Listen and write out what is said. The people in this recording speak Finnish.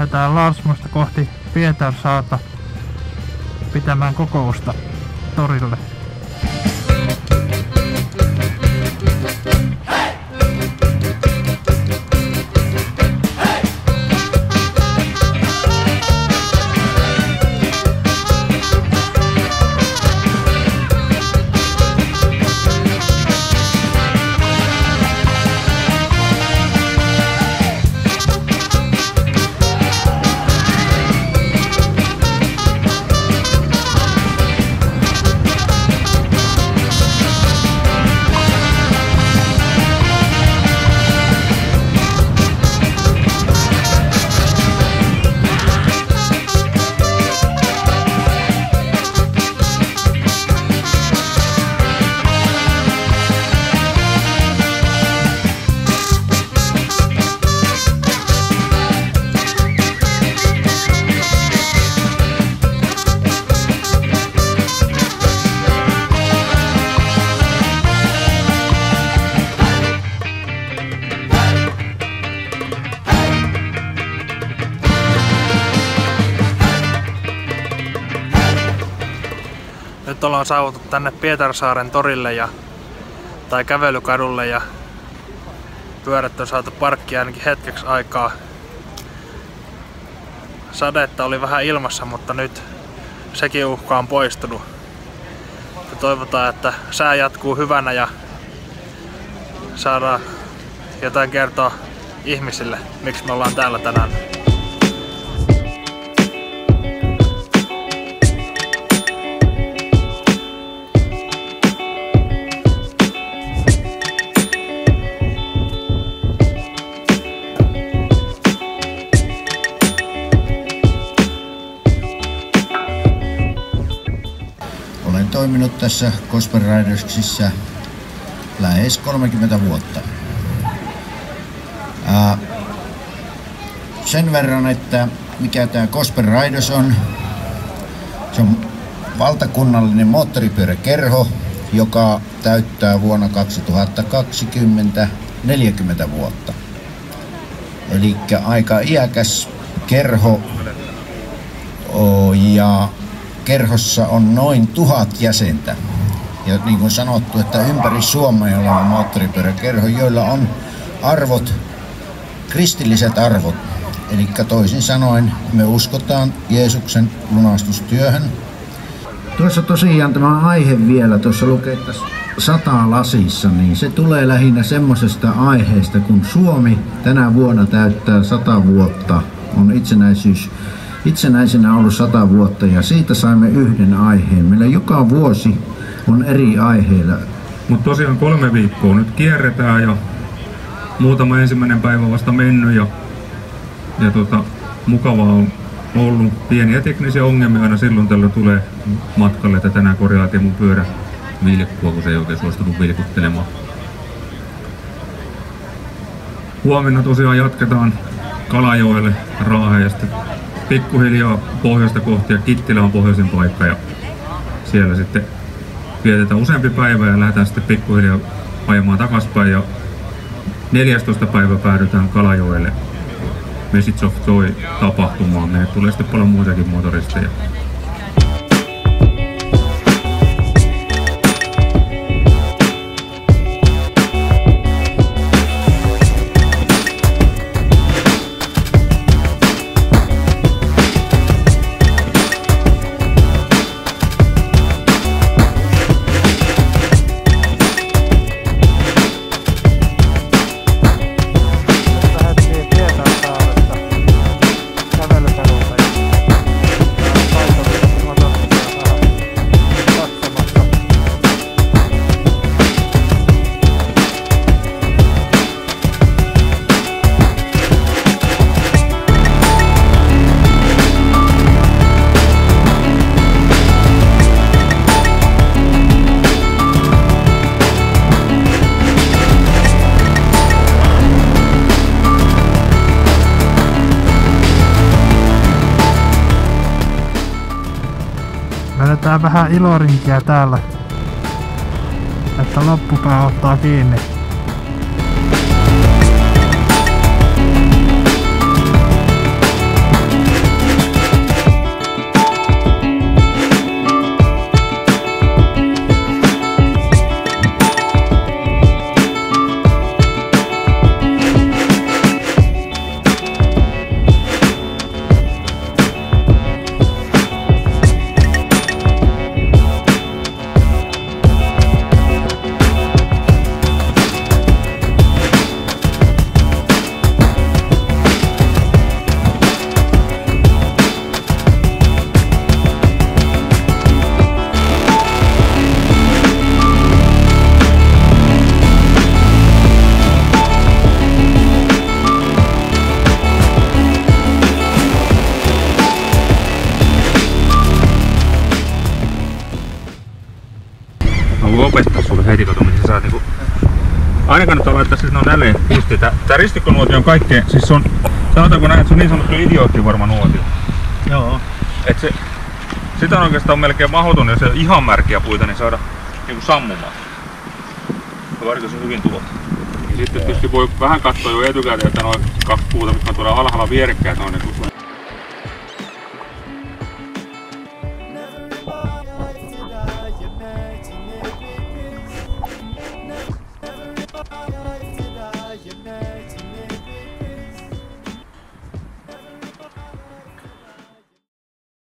lähdetään Larsmosta kohti Pietarsaata pitämään kokousta torille. Nyt ollaan saavuttu tänne Pietarsaaren torille ja, tai kävelykadulle ja pyörät on saatu parkkia ainakin hetkeksi aikaa. Sadetta oli vähän ilmassa, mutta nyt sekin uhka on poistunut. Ja toivotaan, että sää jatkuu hyvänä ja saadaan jotain kertoa ihmisille, miksi me ollaan täällä tänään. Toiminut tässä Cosper Ridersissa lähes 30 vuotta. Ää, sen verran, että mikä tämä Cosper Riders on, se on valtakunnallinen moottoripyöräkerho, joka täyttää vuonna 2020 40 vuotta. Eli aika iäkäs kerho ja kerhossa on noin tuhat jäsentä. Ja niin kuin sanottu, että ympäri Suomea on moottoripyöräkerho, joilla on arvot, kristilliset arvot. Eli toisin sanoen me uskotaan Jeesuksen lunastustyöhön. Tuossa tosiaan tämä aihe vielä, tuossa lukee, että sata lasissa, niin se tulee lähinnä semmoisesta aiheesta, kun Suomi tänä vuonna täyttää sata vuotta, on itsenäisyys itsenäisenä ollut sata vuotta ja siitä saimme yhden aiheen. Meillä joka vuosi on eri aiheilla. Mutta tosiaan kolme viikkoa nyt kierretään ja muutama ensimmäinen päivä vasta mennyt ja, ja tota, mukavaa on ollut. Pieniä teknisiä ongelmia aina silloin tällä tulee matkalle, että tänään korjaatiin mun pyörä vilkkua, kun se ei oikein suostunut vilkuttelemaan. Huomenna tosiaan jatketaan Kalajoelle Raaheen ja sitten pikkuhiljaa pohjoista kohti ja Kittilä on pohjoisin paikka ja siellä sitten vietetään useampi päivä ja lähdetään sitten pikkuhiljaa ajamaan takaspäin ja 14. päivä päädytään Kalajoelle Message of Joy tapahtumaan. Meille tulee sitten paljon muitakin motoristeja. Vedetään vähän ilorinkiä täällä, että loppupää ottaa kiinni. Aina kannattaa laittaa siis on näille pisti. Tää, ristikkonuotio on kaikkein, siis se on, sanotaanko näin, että se on niin sanottu idioottivarma nuotio. Joo. Et se, sitä on oikeastaan melkein mahdoton, jos ei ihan märkiä puita, niin saada niinku sammumaan. Ja varsinkin se hyvin tuo. Ja sitten tietysti voi vähän katsoa jo etukäteen, että noin kaksi puuta, mitkä on tuolla alhaalla vierekkäin, ne on niinku